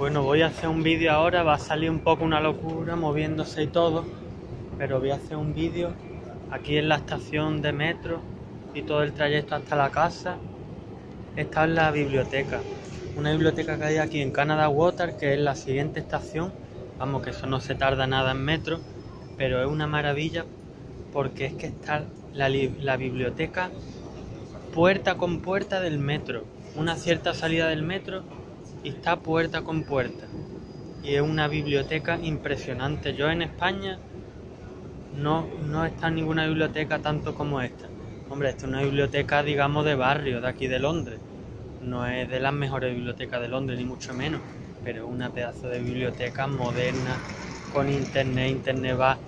Bueno, voy a hacer un vídeo ahora, va a salir un poco una locura, moviéndose y todo, pero voy a hacer un vídeo aquí en la estación de metro y todo el trayecto hasta la casa. Esta es la biblioteca, una biblioteca que hay aquí en Canada Water, que es la siguiente estación. Vamos, que eso no se tarda nada en metro, pero es una maravilla porque es que está la, la biblioteca puerta con puerta del metro, una cierta salida del metro y está puerta con puerta. Y es una biblioteca impresionante. Yo en España no, no está en ninguna biblioteca tanto como esta. Hombre, esta es una biblioteca, digamos, de barrio, de aquí de Londres. No es de las mejores bibliotecas de Londres, ni mucho menos. Pero es una pedazo de biblioteca moderna, con internet, internet va.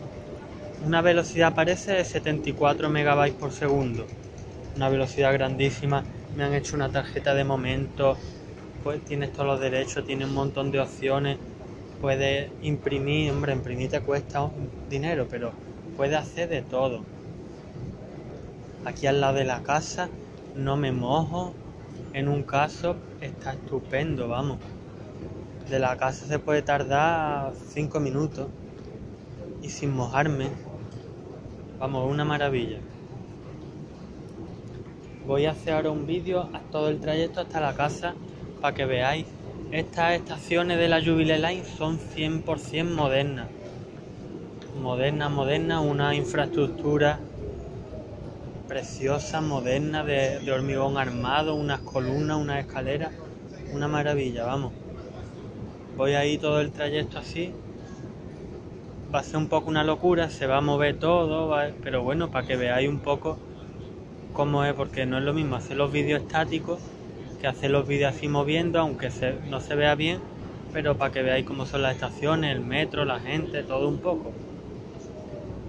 Una velocidad parece de 74 megabytes por segundo. Una velocidad grandísima. Me han hecho una tarjeta de momento pues tienes todos los derechos, tienes un montón de opciones, puedes imprimir, hombre, imprimir te cuesta dinero, pero puedes hacer de todo. Aquí al lado de la casa no me mojo, en un caso está estupendo, vamos. De la casa se puede tardar 5 minutos y sin mojarme. Vamos, una maravilla. Voy a hacer ahora un vídeo a todo el trayecto hasta la casa para que veáis. Estas estaciones de la Jubilee Line son 100% modernas. Moderna, moderna, una infraestructura preciosa, moderna, de, hormigón armado, unas columnas, unas escaleras, una maravilla, vamos. Voy a ir todo el trayecto así. Va a ser un poco una locura, se va a mover todo, pero bueno, para que veáis un poco cómo es, porque no es lo mismo hacer los vídeos estáticos que hacer los vídeos así moviendo, aunque no se vea bien, pero para que veáis cómo son las estaciones, el metro, la gente, todo un poco.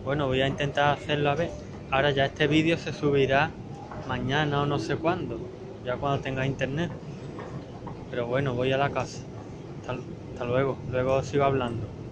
Bueno, voy a intentar hacerlo a ver. Ahora ya este vídeo se subirá mañana o no sé cuándo, ya cuando tenga internet. Pero bueno, voy a la casa. hasta luego, luego sigo hablando.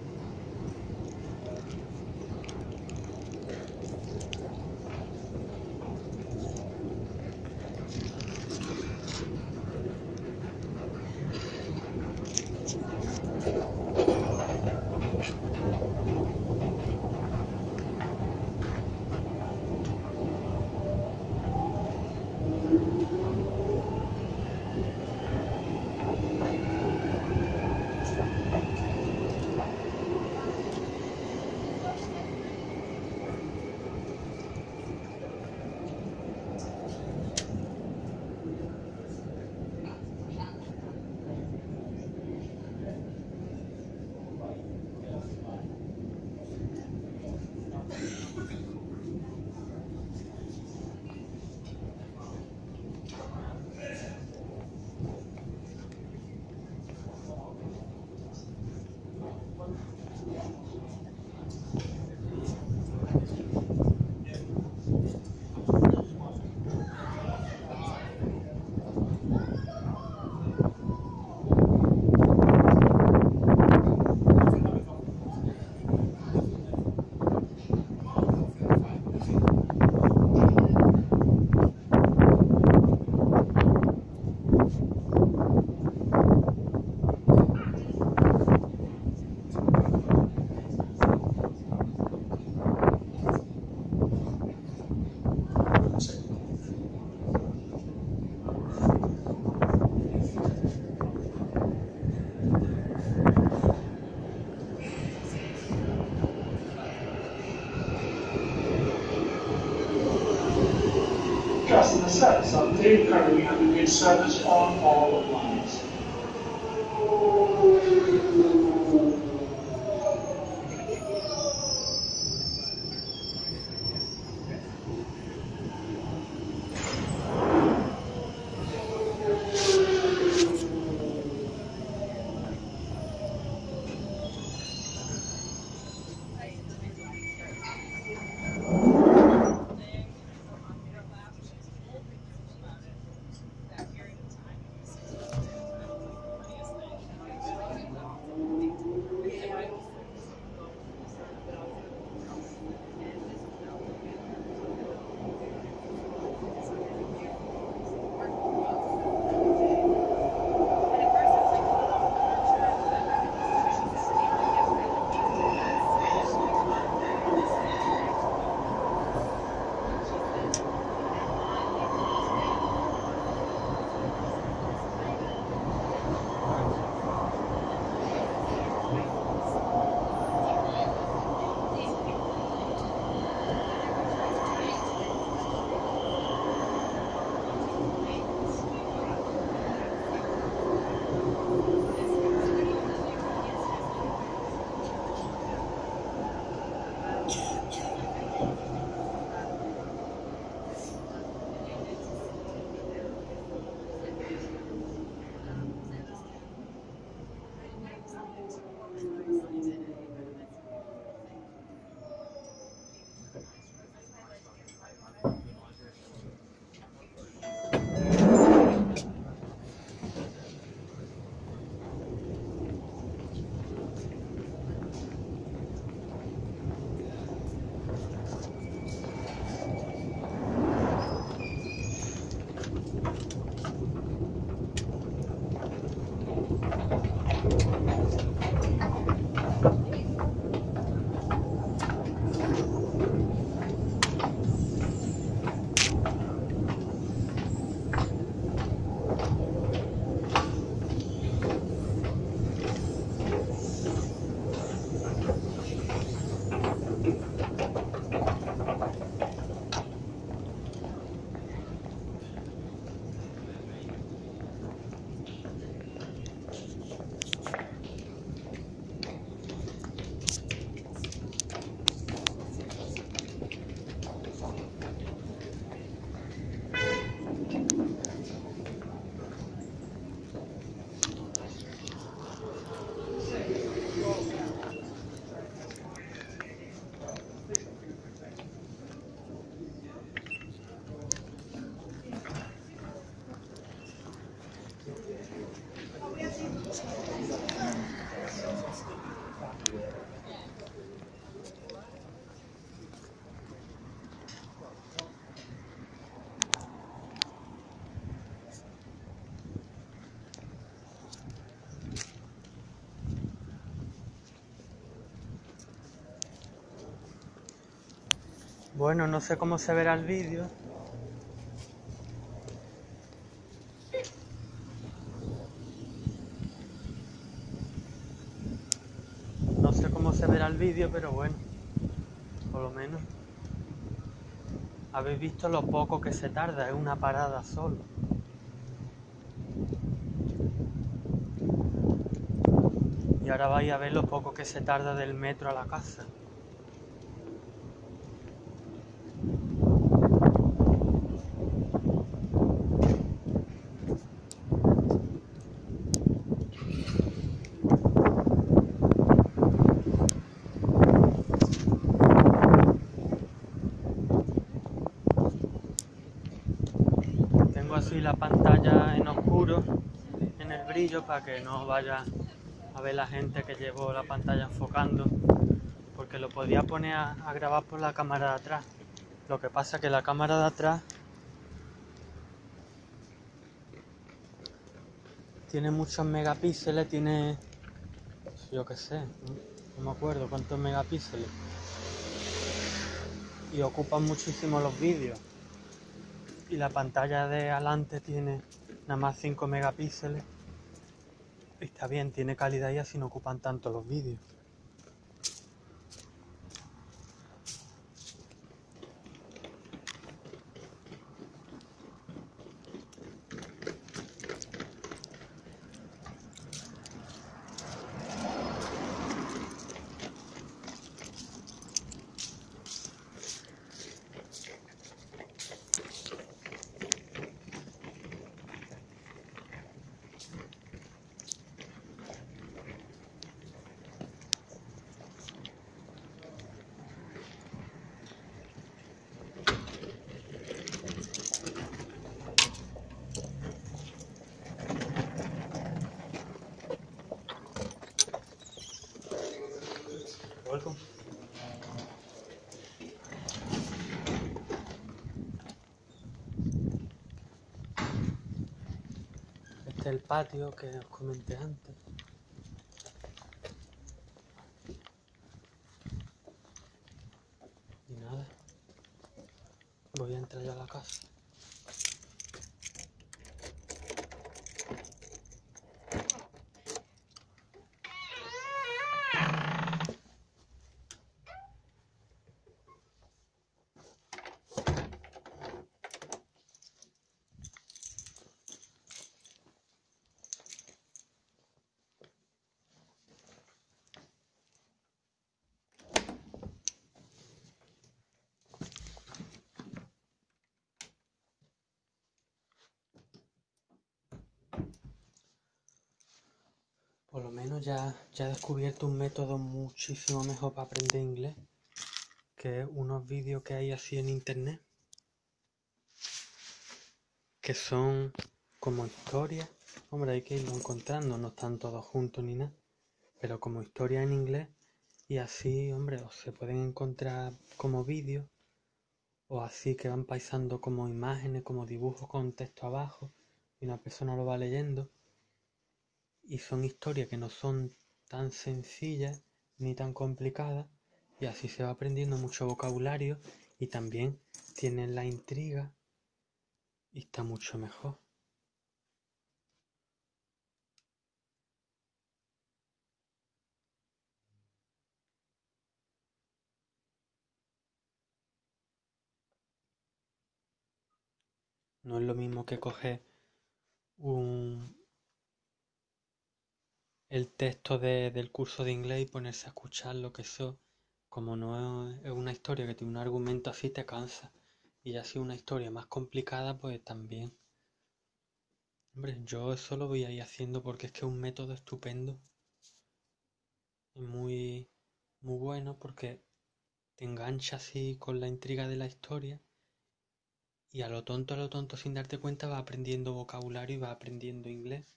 all of once. Bueno, no sé cómo se verá el vídeo. No sé cómo se verá el vídeo, pero bueno, por lo menos habéis visto lo poco que se tarda, es una parada solo. Y ahora vais a ver lo poco que se tarda del metro a la casa. Tengo así la pantalla en oscuro, en el brillo, para que no vaya a ver la gente que llevo la pantalla enfocando, porque lo podía poner a, grabar por la cámara de atrás. Lo que pasa que la cámara de atrás tiene muchos megapíxeles, tiene, yo qué sé, no me acuerdo cuántos megapíxeles. Y ocupan muchísimo los vídeos. Y la pantalla de adelante tiene nada más 5 megapíxeles. Está bien, tiene calidad y así no ocupan tanto los vídeos. Este es el patio que os comenté antes. Y nada. Voy a entrar ya a la casa. Por lo menos ya, ya he descubierto un método muchísimo mejor para aprender inglés, que unos vídeos que hay así en internet, que son como historias. Hombre, hay que irlo encontrando, no están todos juntos ni nada, pero como historias en inglés y así, hombre, o se pueden encontrar como vídeos o así que van paisando como imágenes, como dibujos con texto abajo y una persona lo va leyendo y son historias que no son tan sencillas ni tan complicadas y así se va aprendiendo mucho vocabulario y también tienen la intriga y está mucho mejor. No es lo mismo que coger un, el texto de- del curso de inglés y ponerse a escuchar lo que eso, como no es, una historia que tiene un argumento así, te cansa. Y ya si una historia más complicada, pues también. Hombre, yo eso lo voy a ir haciendo porque es que es un método estupendo. Es muy, muy bueno porque te engancha así con la intriga de la historia y a lo tonto, a lo tonto, sin darte cuenta, vas aprendiendo vocabulario y vas aprendiendo inglés.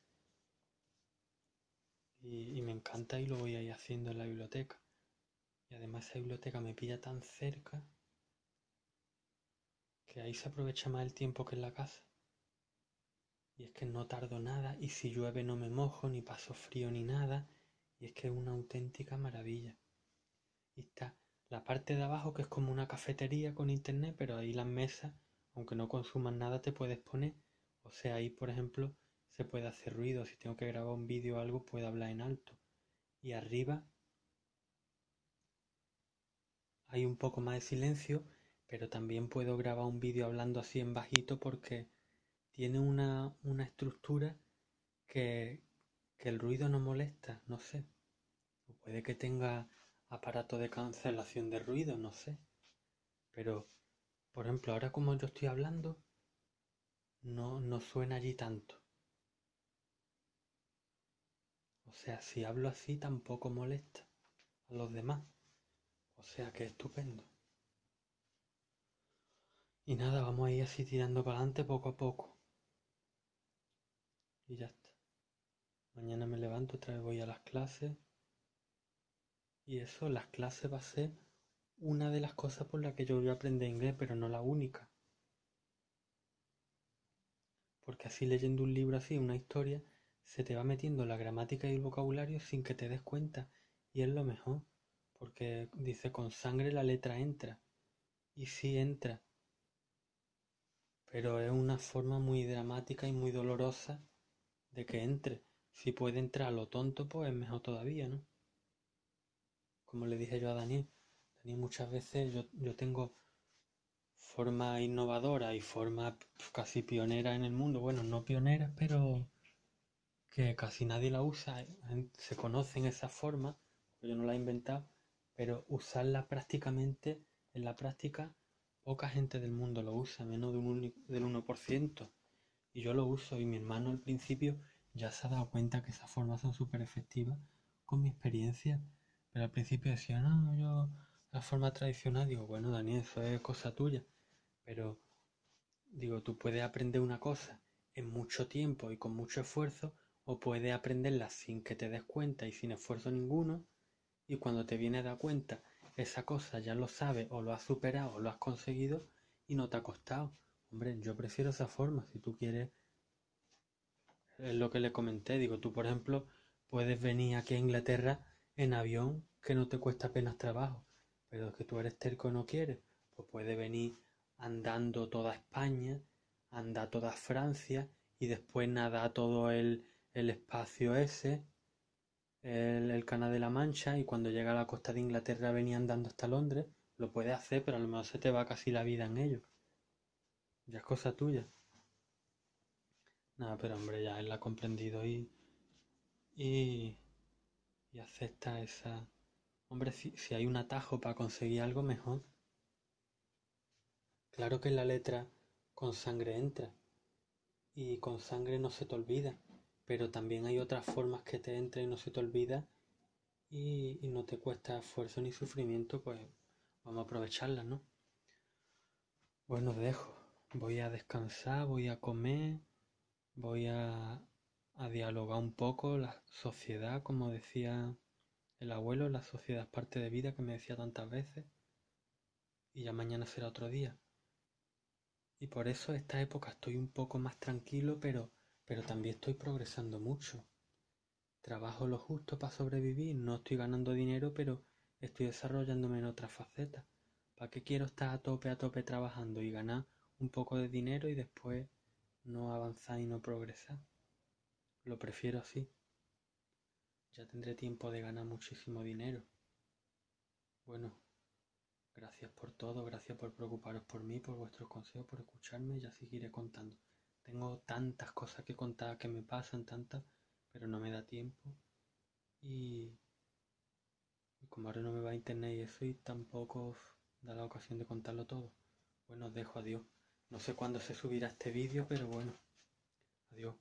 Y, me encanta y lo voy a ir haciendo en la biblioteca. Y además esa biblioteca me pilla tan cerca que ahí se aprovecha más el tiempo que en la casa. Y es que no tardo nada y si llueve no me mojo, ni paso frío ni nada. Y es que es una auténtica maravilla. Y está la parte de abajo que es como una cafetería con internet, pero ahí las mesas, aunque no consuman nada, te puedes poner. O sea, ahí por ejemplo se puede hacer ruido. Si tengo que grabar un vídeo o algo, puedo hablar en alto. Y arriba hay un poco más de silencio, pero también puedo grabar un vídeo hablando así en bajito porque tiene una, una estructura que, que el ruido no molesta, no sé. O puede que tenga aparato de cancelación de ruido, no sé. Pero, por ejemplo, ahora como yo estoy hablando, no, no suena allí tanto. O sea, si hablo así tampoco molesta a los demás. O sea que estupendo. Y nada, vamos a ir así tirando para adelante poco a poco. Y ya está. Mañana me levanto, otra vez voy a las clases. Y eso, las clases va a ser una de las cosas por las que yo voy a aprender inglés, pero no la única. Porque así leyendo un libro así, una historia, se te va metiendo la gramática y el vocabulario sin que te des cuenta. Y es lo mejor. Porque dice, con sangre la letra entra. Y sí entra. Pero es una forma muy dramática y muy dolorosa de que entre. Si puede entrar lo tonto, pues es mejor todavía, ¿no? Como le dije yo a Daniel, Daniel muchas veces yo, yo tengo forma innovadora y forma casi pionera en el mundo. Bueno, no pionera, pero que casi nadie la usa. Se conocen esas formas, yo no la he inventado, pero usarla prácticamente, en la práctica, poca gente del mundo lo usa, menos de un, del 1%. Y yo lo uso y mi hermano al principio ya se ha dado cuenta que esas formas son súper efectivas con mi experiencia. Pero al principio decía, no, yo la forma tradicional, digo, bueno, Daniel, eso es cosa tuya. Pero, digo, tú puedes aprender una cosa en mucho tiempo y con mucho esfuerzo, o puedes aprenderla sin que te des cuenta y sin esfuerzo ninguno, y cuando te vienes a dar cuenta, esa cosa ya lo sabes, o lo has superado, o lo has conseguido, y no te ha costado. Hombre, yo prefiero esa forma, si tú quieres es lo que le comenté. Digo, tú, por ejemplo, puedes venir aquí a Inglaterra en avión que no te cuesta apenas trabajo, pero que tú eres terco y no quieres, pues puedes venir andando toda España, anda toda Francia y después nada todo el, el espacio ese, el, el, canal de la Mancha y cuando llega a la costa de Inglaterra venir andando hasta Londres, lo puedes hacer, pero a lo mejor se te va casi la vida en ello. Ya es cosa tuya. Nada, pero hombre, ya él la ha comprendido y, y, y acepta esa... Hombre, si, si hay un atajo para conseguir algo mejor. Claro que la letra con sangre entra y con sangre no se te olvida, pero también hay otras formas que te entran y no se te olvida y, y no te cuesta esfuerzo ni sufrimiento, pues vamos a aprovecharlas, ¿no? Bueno, dejo. Voy a descansar, voy a comer voy a, a dialogar un poco la sociedad, como decía el abuelo, la sociedad es parte de vida que me decía tantas veces, y ya mañana será otro día. Y por eso esta época estoy un poco más tranquilo, pero, pero también estoy progresando mucho. Trabajo lo justo para sobrevivir, no estoy ganando dinero, pero estoy desarrollándome en otras facetas. ¿Para qué quiero estar a tope, a tope trabajando y ganar un poco de dinero y después no avanzar y no progresar. Lo prefiero así. Ya tendré tiempo de ganar muchísimo dinero. Bueno, gracias por todo, gracias por preocuparos por mí, por vuestros consejos, por escucharme, ya seguiré contando. Tengo tantas cosas que contar que me pasan, tantas, pero no me da tiempo. Y, como ahora no me va a internet y eso, y tampoco os da la ocasión de contarlo todo. Bueno, os dejo, adiós. No sé cuándo se subirá este vídeo, pero bueno. Adiós.